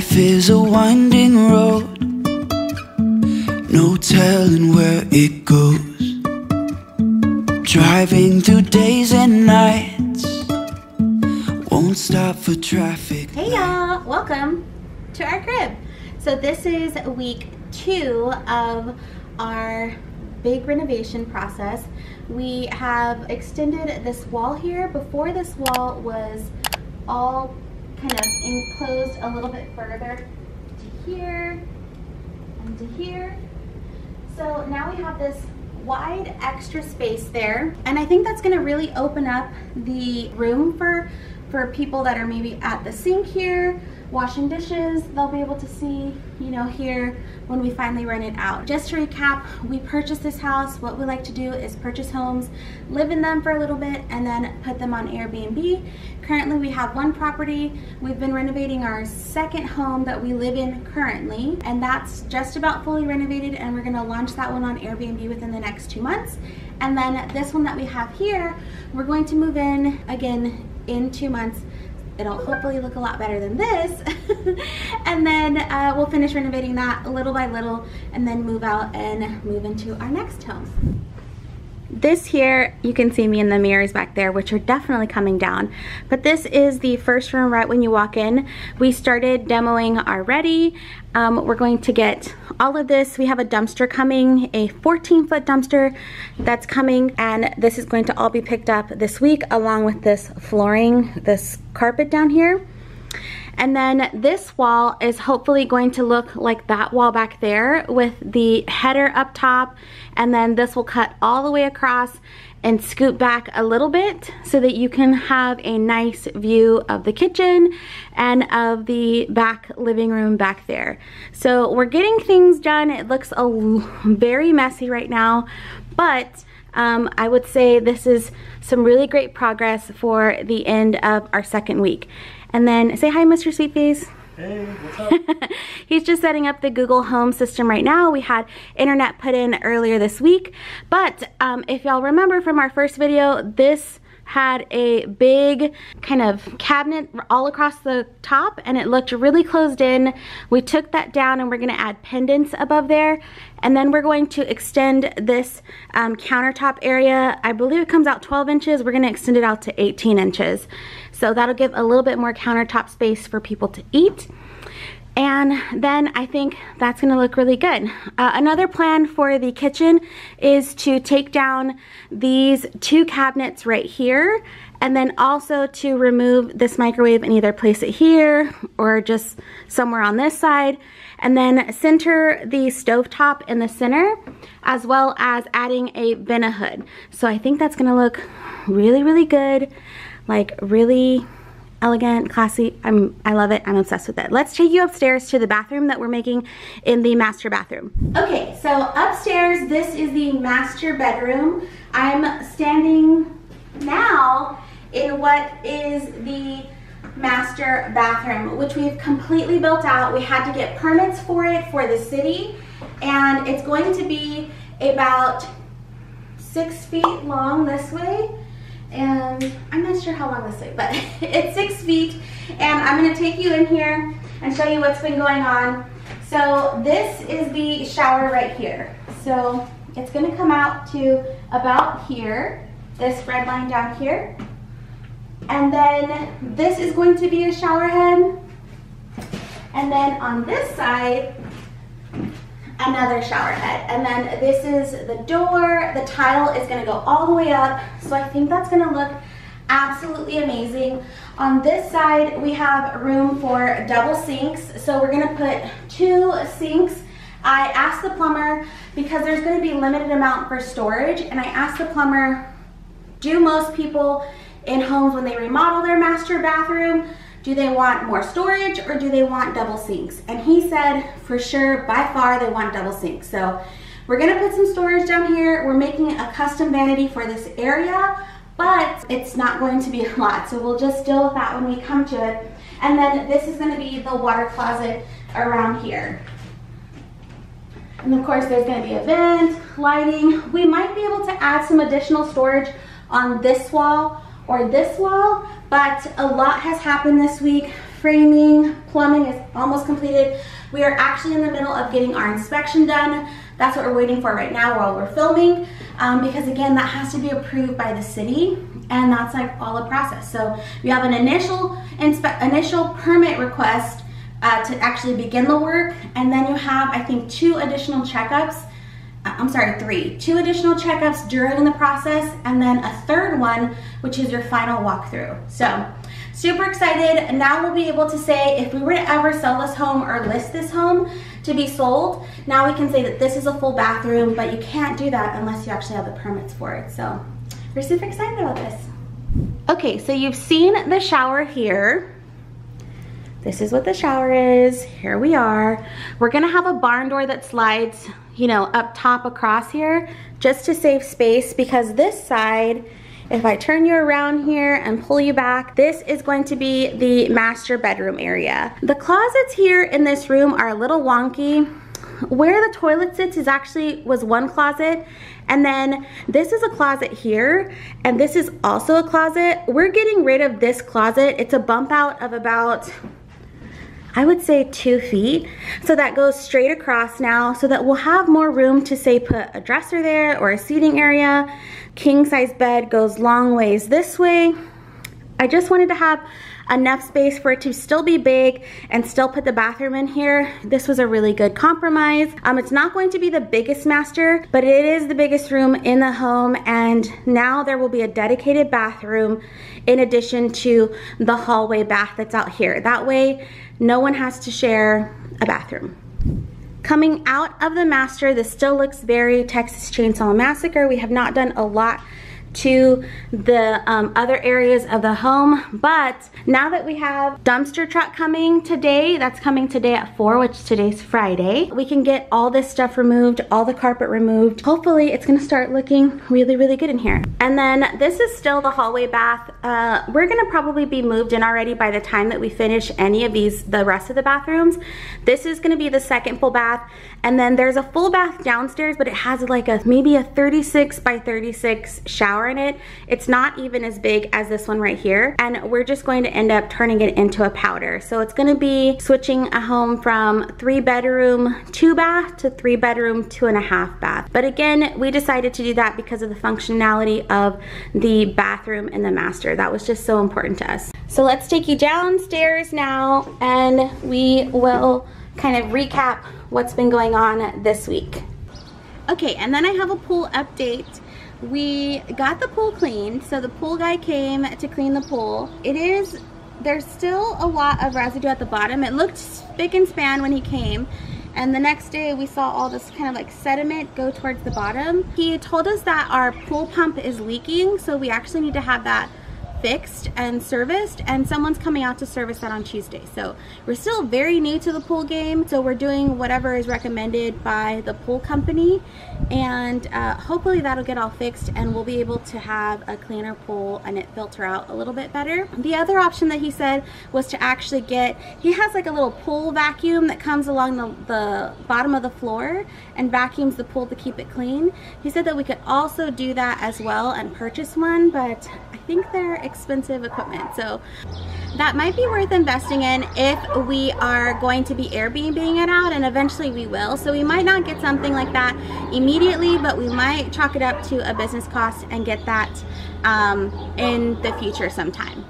Life is a winding road, no telling where it goes. Driving through days and nights, won't stop for traffic. Hey y'all, welcome to our crib. So this is week two of our big renovation process. We have extended this wall here. Before this wall was all kind of enclosed a little bit further to here and to here. So now we have this wide extra space there. And I think that's gonna really open up the room for, for people that are maybe at the sink here, washing dishes, they'll be able to see, you know, here when we finally rent it out. Just to recap, we purchased this house. What we like to do is purchase homes, live in them for a little bit, and then put them on Airbnb. Currently, we have one property. We've been renovating our second home that we live in currently, and that's just about fully renovated, and we're gonna launch that one on Airbnb within the next two months. And then this one that we have here, we're going to move in again in two months It'll hopefully look a lot better than this. and then uh, we'll finish renovating that little by little and then move out and move into our next home. This here, you can see me in the mirrors back there, which are definitely coming down. But this is the first room right when you walk in. We started demoing already. Um, we're going to get all of this. We have a dumpster coming, a 14 foot dumpster that's coming, and this is going to all be picked up this week along with this flooring, this carpet down here. And then this wall is hopefully going to look like that wall back there with the header up top. And then this will cut all the way across and scoop back a little bit so that you can have a nice view of the kitchen and of the back living room back there. So we're getting things done. It looks a very messy right now, but um, I would say this is some really great progress for the end of our second week. And then say hi, Mr. Sweetface. Hey, what's up? He's just setting up the Google Home system right now. We had internet put in earlier this week. But um, if y'all remember from our first video, this had a big kind of cabinet all across the top and it looked really closed in. We took that down and we're gonna add pendants above there. And then we're going to extend this um, countertop area. I believe it comes out 12 inches. We're gonna extend it out to 18 inches. So that'll give a little bit more countertop space for people to eat. And then I think that's gonna look really good. Uh, another plan for the kitchen is to take down these two cabinets right here and then also to remove this microwave and either place it here or just somewhere on this side and then center the stovetop in the center as well as adding a Vent-A-Hood. So I think that's gonna look really, really good like really elegant, classy. I'm, I love it. I'm obsessed with it. Let's take you upstairs to the bathroom that we're making in the master bathroom. Okay, so upstairs, this is the master bedroom. I'm standing now in what is the master bathroom, which we've completely built out. We had to get permits for it for the city, and it's going to be about six feet long this way and I'm not sure how long this is, but it's six feet. And I'm gonna take you in here and show you what's been going on. So this is the shower right here. So it's gonna come out to about here, this red line down here. And then this is going to be a shower head. And then on this side, another shower head. And then this is the door. The tile is gonna go all the way up. So I think that's gonna look absolutely amazing. On this side, we have room for double sinks. So we're gonna put two sinks. I asked the plumber, because there's gonna be limited amount for storage, and I asked the plumber, do most people in homes when they remodel their master bathroom, do they want more storage or do they want double sinks? And he said for sure, by far, they want double sinks. So we're gonna put some storage down here. We're making a custom vanity for this area, but it's not going to be a lot. So we'll just deal with that when we come to it. And then this is gonna be the water closet around here. And of course there's gonna be a vent, lighting. We might be able to add some additional storage on this wall or this wall, but a lot has happened this week. framing, plumbing is almost completed. We are actually in the middle of getting our inspection done. That's what we're waiting for right now while we're filming um, because again, that has to be approved by the city and that's like all a process. So we have an initial initial permit request uh, to actually begin the work and then you have I think two additional checkups I'm sorry, three. Two additional checkups during the process, and then a third one, which is your final walkthrough. So, super excited. Now we'll be able to say if we were to ever sell this home or list this home to be sold, now we can say that this is a full bathroom, but you can't do that unless you actually have the permits for it. So, we're super excited about this. Okay, so you've seen the shower here. This is what the shower is. Here we are. We're gonna have a barn door that slides you know, up top across here just to save space because this side, if I turn you around here and pull you back, this is going to be the master bedroom area. The closets here in this room are a little wonky. Where the toilet sits is actually was one closet and then this is a closet here and this is also a closet. We're getting rid of this closet. It's a bump out of about I would say two feet. So that goes straight across now so that we'll have more room to say put a dresser there or a seating area. King size bed goes long ways this way. I just wanted to have enough space for it to still be big and still put the bathroom in here. This was a really good compromise. Um, it's not going to be the biggest master, but it is the biggest room in the home and now there will be a dedicated bathroom in addition to the hallway bath that's out here. That way, no one has to share a bathroom. Coming out of the master, this still looks very Texas Chainsaw Massacre. We have not done a lot to the um, other areas of the home. But now that we have dumpster truck coming today, that's coming today at 4, which today's Friday, we can get all this stuff removed, all the carpet removed. Hopefully it's gonna start looking really, really good in here. And then this is still the hallway bath. Uh, we're gonna probably be moved in already by the time that we finish any of these, the rest of the bathrooms. This is gonna be the second full bath. And then there's a full bath downstairs, but it has like a maybe a 36 by 36 shower in it. It's not even as big as this one right here. And we're just going to end up turning it into a powder. So it's gonna be switching a home from three bedroom, two bath to three bedroom, two and a half bath. But again, we decided to do that because of the functionality of the bathroom in the master. That was just so important to us. So let's take you downstairs now and we will kind of recap what's been going on this week. Okay, and then I have a pool update. We got the pool cleaned, so the pool guy came to clean the pool. It is, there's still a lot of residue at the bottom. It looked spick and span when he came, and the next day we saw all this kind of like sediment go towards the bottom. He told us that our pool pump is leaking, so we actually need to have that fixed and serviced and someone's coming out to service that on Tuesday. So we're still very new to the pool game. So we're doing whatever is recommended by the pool company and uh, hopefully that'll get all fixed and we'll be able to have a cleaner pool and it filter out a little bit better. The other option that he said was to actually get, he has like a little pool vacuum that comes along the, the bottom of the floor and vacuums the pool to keep it clean. He said that we could also do that as well and purchase one, but I think they're expensive equipment. So that might be worth investing in if we are going to be Airbnb it out and eventually we will. So we might not get something like that immediately, but we might chalk it up to a business cost and get that um, in the future sometime.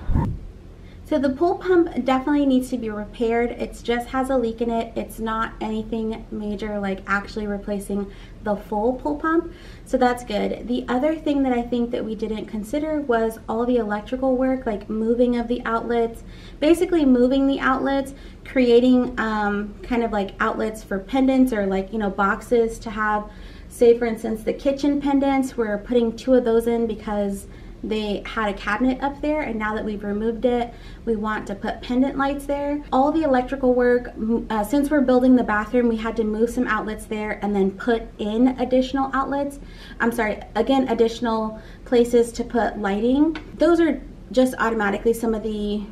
So the pool pump definitely needs to be repaired. It just has a leak in it. It's not anything major like actually replacing the full pool pump. So that's good. The other thing that I think that we didn't consider was all the electrical work, like moving of the outlets, basically moving the outlets, creating um, kind of like outlets for pendants or like, you know, boxes to have, say for instance, the kitchen pendants. We're putting two of those in because they had a cabinet up there and now that we've removed it we want to put pendant lights there. All the electrical work uh, since we're building the bathroom we had to move some outlets there and then put in additional outlets. I'm sorry again additional places to put lighting. Those are just automatically some of the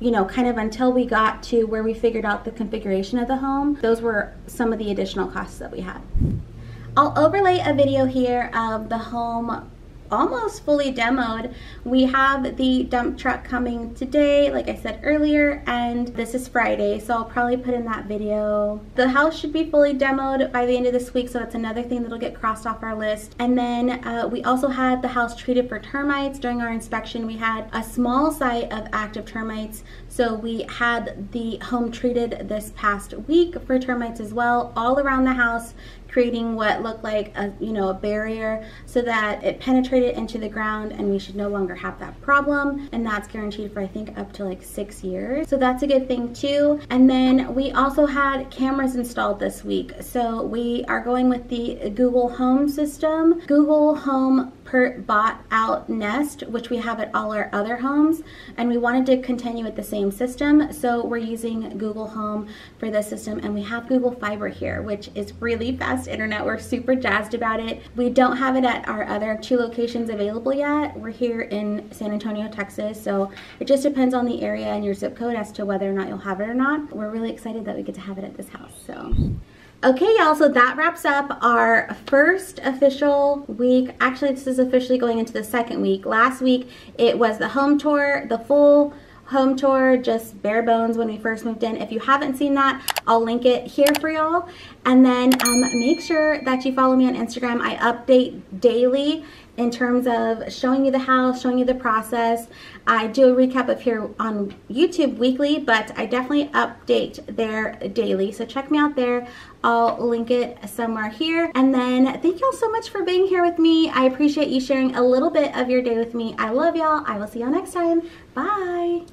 you know, kind of until we got to where we figured out the configuration of the home, those were some of the additional costs that we had. I'll overlay a video here of the home almost fully demoed. We have the dump truck coming today, like I said earlier, and this is Friday, so I'll probably put in that video. The house should be fully demoed by the end of this week, so that's another thing that'll get crossed off our list. And then uh, we also had the house treated for termites. During our inspection, we had a small site of active termites, so we had the home treated this past week for termites as well, all around the house creating what looked like a you know a barrier so that it penetrated into the ground and we should no longer have that problem. And that's guaranteed for I think up to like six years. So that's a good thing too. And then we also had cameras installed this week. So we are going with the Google Home system. Google Home per bought out Nest, which we have at all our other homes, and we wanted to continue with the same system, so we're using Google Home for this system, and we have Google Fiber here, which is really fast internet. We're super jazzed about it. We don't have it at our other two locations available yet. We're here in San Antonio, Texas, so it just depends on the area and your zip code as to whether or not you'll have it or not. We're really excited that we get to have it at this house, so. Okay, y'all, so that wraps up our first official week. Actually, this is officially going into the second week. Last week, it was the home tour, the full home tour, just bare bones when we first moved in. If you haven't seen that, I'll link it here for y'all. And then um, make sure that you follow me on Instagram. I update daily in terms of showing you the house, showing you the process. I do a recap of here on YouTube weekly, but I definitely update there daily. So check me out there. I'll link it somewhere here. And then thank y'all so much for being here with me. I appreciate you sharing a little bit of your day with me. I love y'all. I will see y'all next time. Bye.